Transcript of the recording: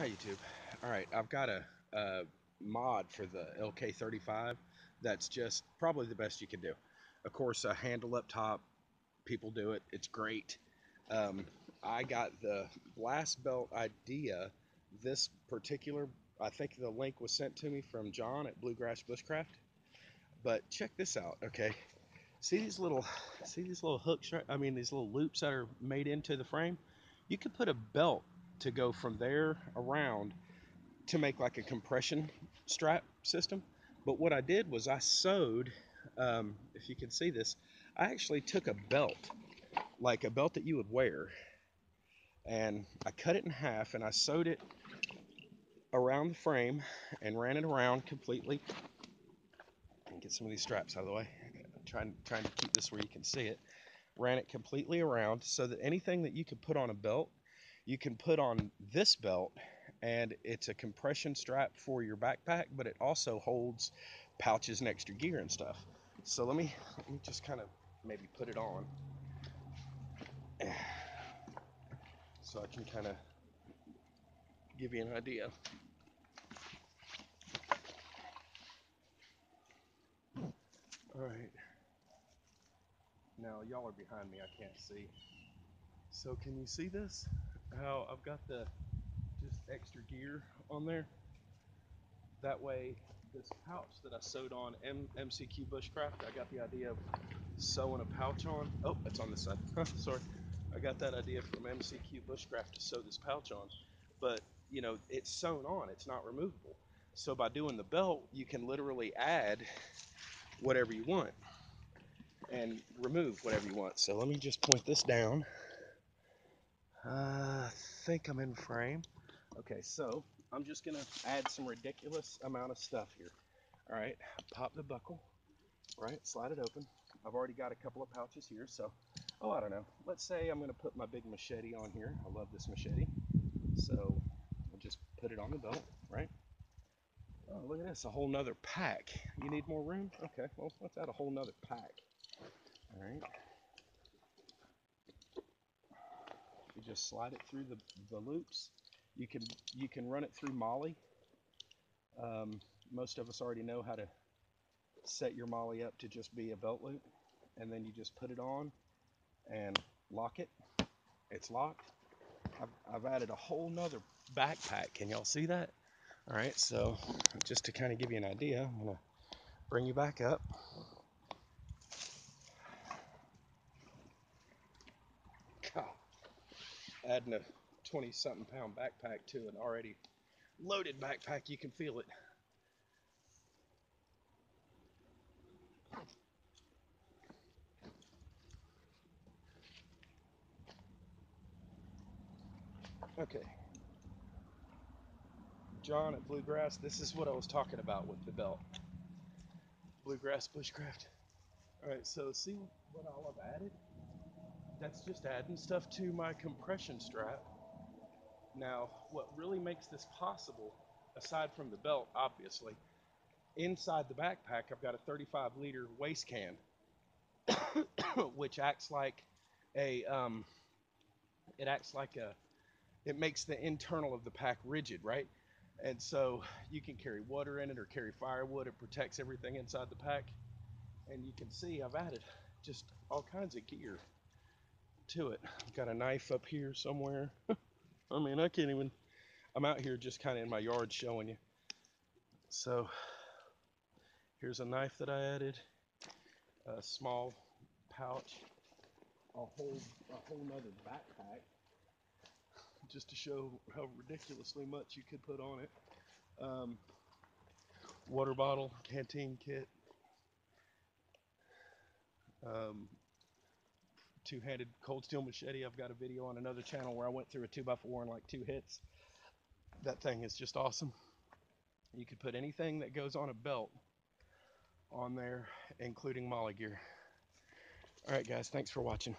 Hi YouTube. All right, I've got a, a mod for the LK35 that's just probably the best you can do. Of course, a handle up top, people do it. It's great. Um, I got the blast belt idea. This particular, I think the link was sent to me from John at Bluegrass Bushcraft. But check this out, okay? See these little, see these little hooks? Right? I mean, these little loops that are made into the frame. You could put a belt to go from there around to make like a compression strap system. But what I did was I sewed, um, if you can see this, I actually took a belt, like a belt that you would wear, and I cut it in half and I sewed it around the frame and ran it around completely. And get some of these straps out of the way. I'm trying, trying to keep this where you can see it. Ran it completely around so that anything that you could put on a belt you can put on this belt and it's a compression strap for your backpack, but it also holds pouches and extra gear and stuff. So let me, let me just kind of maybe put it on. So I can kind of give you an idea. All right. Now y'all are behind me, I can't see. So can you see this? How I've got the just extra gear on there. That way, this pouch that I sewed on M MCQ Bushcraft, I got the idea of sewing a pouch on. Oh, it's on this side. Sorry. I got that idea from MCQ Bushcraft to sew this pouch on. But, you know, it's sewn on, it's not removable. So by doing the belt, you can literally add whatever you want and remove whatever you want. So let me just point this down. Uh, I think I'm in frame. Okay, so I'm just gonna add some ridiculous amount of stuff here. All right, pop the buckle, right, slide it open. I've already got a couple of pouches here, so, oh, I don't know. Let's say I'm gonna put my big machete on here. I love this machete. So I'll just put it on the belt, right? Oh, look at this, a whole nother pack. You need more room? Okay, well, let's add a whole nother pack. All right. Just slide it through the, the loops. You can you can run it through MOLLE. Um, most of us already know how to set your MOLLE up to just be a belt loop, and then you just put it on and lock it. It's locked. I've, I've added a whole nother backpack. Can y'all see that? All right, so just to kind of give you an idea, I'm gonna bring you back up. Adding a 20 something pound backpack to an already loaded backpack, you can feel it. Okay. John at Bluegrass, this is what I was talking about with the belt. Bluegrass Bushcraft. Alright, so see what all I've added? That's just adding stuff to my compression strap. Now, what really makes this possible, aside from the belt, obviously, inside the backpack, I've got a 35 liter waste can, which acts like a, um, it acts like a, it makes the internal of the pack rigid, right? And so you can carry water in it or carry firewood. It protects everything inside the pack. And you can see I've added just all kinds of gear to it. I've got a knife up here somewhere. I mean, I can't even, I'm out here just kind of in my yard showing you. So here's a knife that I added, a small pouch, a whole, a whole nother backpack, just to show how ridiculously much you could put on it. Um, water bottle, canteen kit, um, two-handed cold steel machete. I've got a video on another channel where I went through a 2x4 in like two hits. That thing is just awesome. You could put anything that goes on a belt on there, including MOLLE gear. All right, guys, thanks for watching.